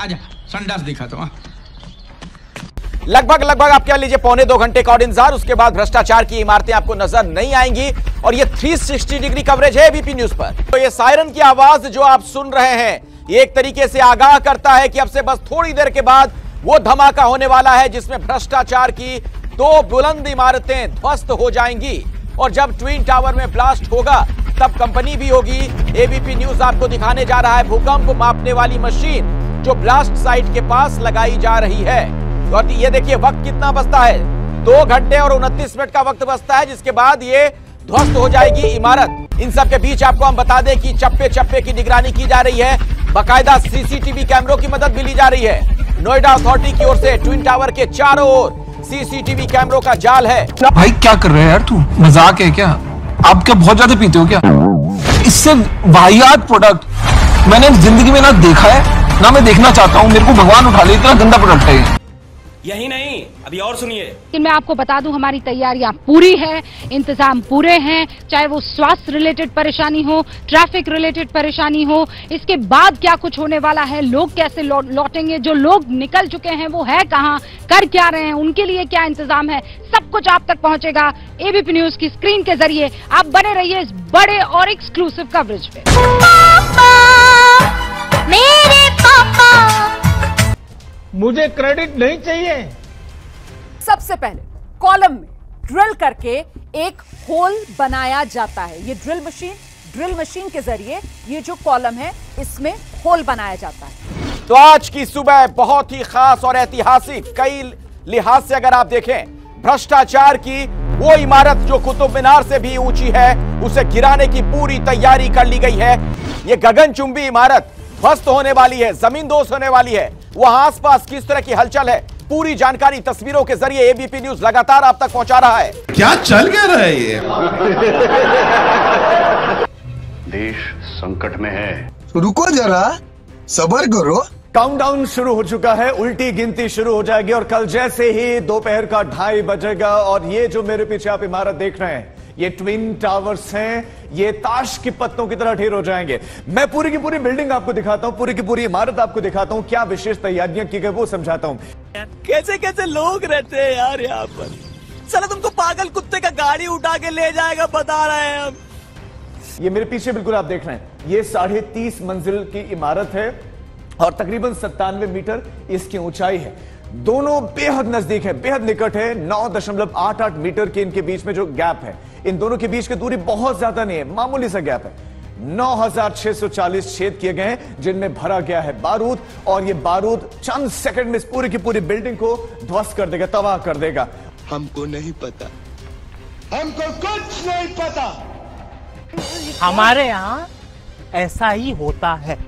संडास दिखाता हूँ। लगभग लगभग आप कह लीजिए, पौने दो घंटे का और इंतज़ार, उसके बाद भ्रष्टाचार की इमारतें आपको नज़र नहीं आएँगी, और ये 360 डिग्री कवरेज है एबीपी न्यूज़ पर। तो ये सायरन की आवाज़ जो आप सुन रहे हैं, ये एक तरीके से आगाह करता है कि अब से बस थोड़ी देर के बाद वो धमाका होने वाला है, जिसमें भ्रष्टाचार की दो बुलंद इमारतें ध्वस्त हो जाएँगी। और जब ट्विन टावर में ब्लास्ट होगा, तब कंपनी भी होगी। एबीपी न्यूज़ आपको दिखाने जा रहा है, भूकंप मापने वाली मशीन जो ब्लास्ट साइट के पास लगाई जा रही है। और ये देखिए, वक्त कितना बचता है। दो घंटे और उनतीस मिनट का वक्त बचता है, जिसके बाद ये ध्वस्त हो जाएगी इमारत। इन सब के बीच आपको हम बता दें कि चप्पे चप्पे की निगरानी की जा रही है। बाकायदा सीसीटीवी कैमरों की मदद भी ली जा रही है। नोएडा अथॉरिटी की ओर से ट्विन टावर के चारों ओर सीसीटीवी कैमरों का जाल है। भाई, क्या कर रहे हैं यार तू? मज़ाक है क्या? आप क्या बहुत ज़्यादा पीते हो क्या? इससे वाहियात प्रोडक्ट मैंने ज़िंदगी में ना देखा है। ना मैं देखना चाहता हूँ मेरे को भगवान उठा ले इतना गंदा प्रोडक्ट है। यही नहीं अभी और सुनिए। लेकिन मैं आपको बता दूँ हमारी तैयारियाँ पूरी है इंतज़ाम पूरे हैं चाहे वो स्वास्थ्य रिलेटेड परेशानी हो ट्रैफ़िक रिलेटेड परेशानी हो इसके बाद क्या कुछ होने वाला है लोग कैसे लौ, लौटेंगे जो लोग निकल चुके हैं वो है कहाँ कर क्या रहे हैं उनके लिए क्या इंतज़ाम है सब कुछ आप तक पहुंचेगा एबीपी न्यूज़ की स्क्रीन के ज़रिए। आप बने रहिए इस बड़े और एक्सक्लूसिव कवरेज पे। मेरे पापा। मुझे क्रेडिट नहीं चाहिए। सबसे पहले कॉलम में ड्रिल करके एक होल बनाया जाता है। ये ड्रिल मशीन ड्रिल मशीन के ज़रिए ये जो कॉलम है इसमें होल बनाया जाता है। तो आज की सुबह बहुत ही खास और ऐतिहासिक कई लिहाज से अगर आप देखें भ्रष्टाचार की वो इमारत जो कुतुब मीनार से भी ऊँची है उसे गिराने की पूरी तैयारी कर ली गई है। ये गगनचुंबी इमारत ध्वस्त होने वाली है ज़मीन दोष होने वाली है। वहाँ आसपास किस तरह की हलचल है? पूरी जानकारी तस्वीरों के ज़रिए एबीपी न्यूज़ लगातार आप तक पहुँचा रहा है। क्या चल गया रहा है ये? देश संकट में है। रुको जरा सबर करो। काउंटडाउन शुरू हो चुका है उल्टी गिनती शुरू हो जाएगी और कल जैसे ही दोपहर का ढाई बजेगा और ये जो मेरे पीछे आप इमारत देख रहे हैं ये ट्विन टावर्स हैं ये ताश की पत्तों की तरह ढेर हो जाएँगे। मैं पूरी की पूरी बिल्डिंग आपको दिखाता हूँ पूरी की पूरी इमारत आपको दिखाता हूँ क्या विशेष तैयारियाँ की गई वो समझाता हूँ। कैसे कैसे लोग रहते हैं यार यहाँ पर? चलो तुमको पागल कुत्ते का गाड़ी उठा के ले जाएगा बता रहे हैं हम। ये मेरे पीछे बिल्कुल आप देख रहे हैं। ये साढ़े तीस मंजिल की इमारत है और तकरीबन सत्तानवे मीटर इसकी ऊंचाई है। दोनों बेहद नज़दीक है बेहद निकट है। नौ दशमलव आठ आठ मीटर के इनके बीच में जो गैप है इन दोनों के बीच की दूरी बहुत ज़्यादा नहीं है मामूली सा गैप है। 9640 छेद किए गए हैं जिनमें भरा गया है बारूद और ये बारूद चंद सेकंड में इस पूरी की पूरी बिल्डिंग को ध्वस्त कर देगा तबाह कर देगा। हमको नहीं पता। हमको कुछ नहीं पता। हमारे यहाँ ऐसा ही होता है।